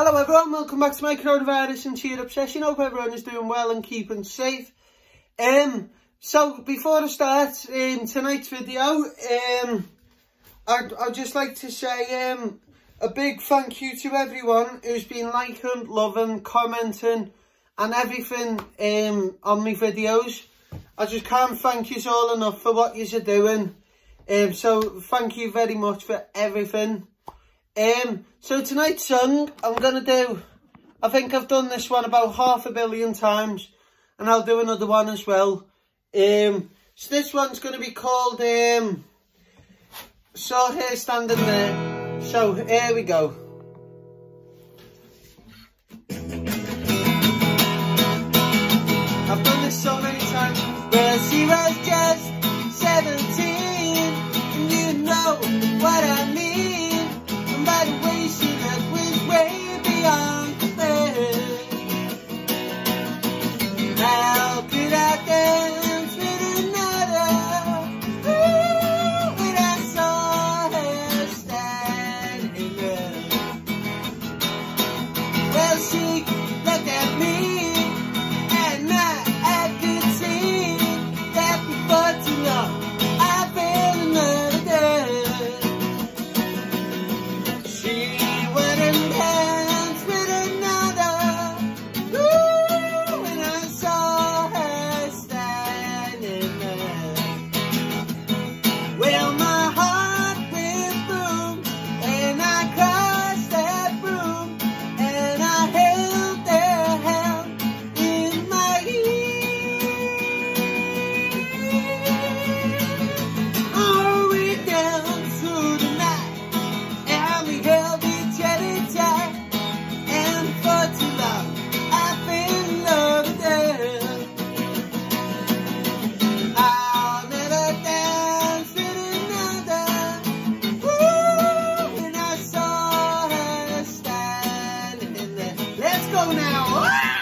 Hello everyone, welcome back to my coronavirus and cheer up session. Hope everyone is doing well and keeping safe. Um, so before I start um, tonight's video, um, I'd, I'd just like to say um, a big thank you to everyone who's been liking, loving, commenting and everything um, on my videos. I just can't thank you all enough for what you're doing. Um, so thank you very much for everything. Um, so tonight's song, I'm going to do, I think I've done this one about half a billion times, and I'll do another one as well. Um, so this one's going to be called, um, Saw Her Standing There. So here we go. She Go now!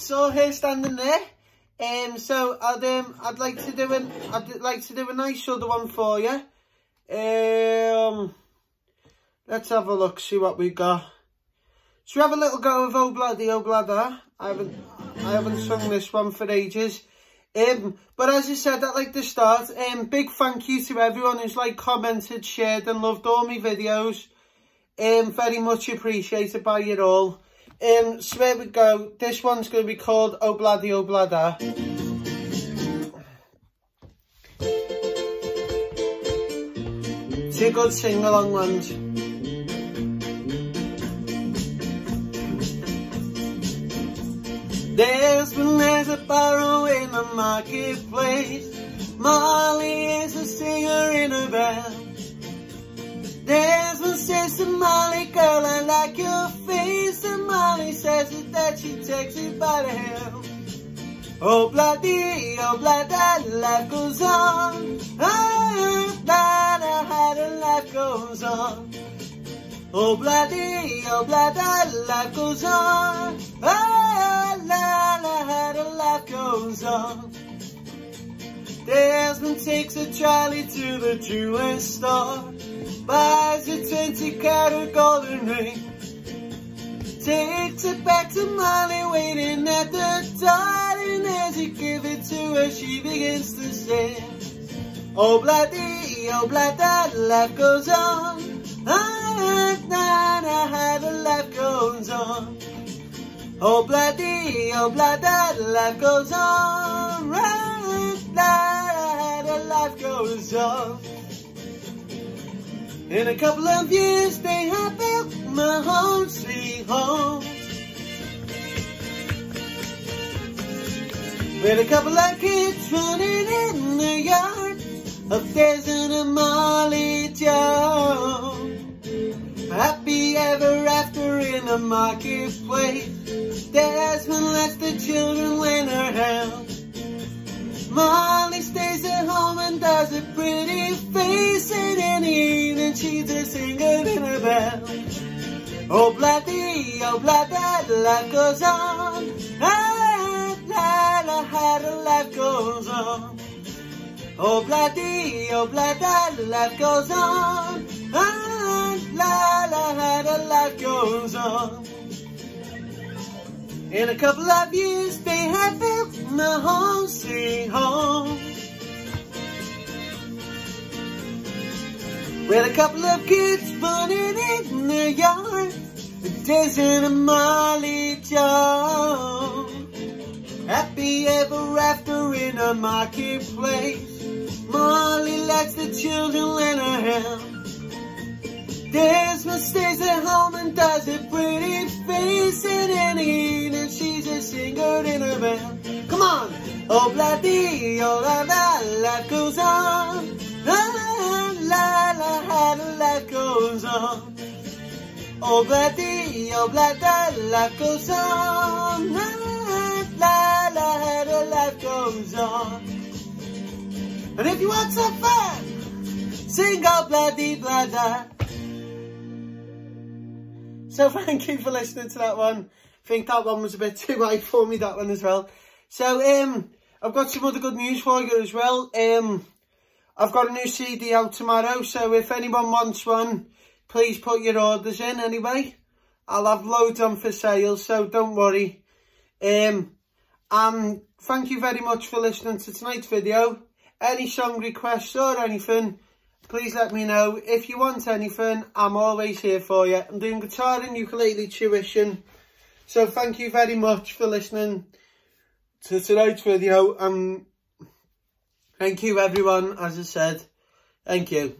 Him. Saw her standing there. Um, so I'd um, I'd like to do an I'd like to do a nice other one for you. Um, let's have a look, see what we got. So we have a little go of Oh Bloody Oh Bladder? I haven't I haven't sung this one for ages. Um, but as I said I'd like to start, um, big thank you to everyone who's like commented, shared and loved all my videos. Um, very much appreciated by you all. Um, so here we go. This one's going to be called Oh Bloody Oh Bladder. A good sing-along ones. There's there's a barrow in the marketplace. Molly is a singer in a band. Desmond says to Molly, girl, I like your face. That she takes it by the. Oh, bloody, oh, bloody, life goes on. Oh, bloody, how life goes on. Oh, bloody, oh, bloody, life goes on. Oh, la, la, life goes on. Desmond takes a trolley to the jewelry store. Buy romantic out her golden ring. Takes it back to Molly waiting at the door and as he give it to her she begins to sing. Oh bloody, oh bloody, life goes on. Ah, nah, nah, how the life goes on. Oh bloody, oh bloody, life goes on. Right, nah, the life goes on. In a couple of years they have built my home sweet home. With a couple of kids running in the yard of Desmond and Molly Jones. Happy ever after in the marketplace. Desmond lets the children win her hand. Molly stays at home and does a pretty face and in a a. Oh bloody, oh bloody, life goes on. Ah, la la, how life goes on. Oh bloody, oh life goes on. La la, the life goes on. In a couple of years they have built my home sweet home. With a couple of kids running in the yard, Jason and Molly Jones. Happy ever after in a marketplace. Molly lets the children lend her hand. Desmond stays at home and does a pretty face and any and she's a singer in her band. Come on! Oh bloody, oh la la, life goes on. La la la, the life goes on. Oh bloody, oh bloody, life goes on. La la la, the life goes on. And if you want some fun, sing oh bloody bloody. So thank you for listening to that one. I think that one was a bit too high for me, that one as well. So, um, I've got some other good news for you as well. Um, I've got a new CD out tomorrow, so if anyone wants one, please put your orders in anyway. I'll have loads on for sale, so don't worry. Um, and thank you very much for listening to tonight's video. Any song requests or anything, please let me know. If you want anything, I'm always here for you. I'm doing guitar and ukulele tuition. So thank you very much for listening to tonight's video. Um, thank you everyone, as I said. Thank you.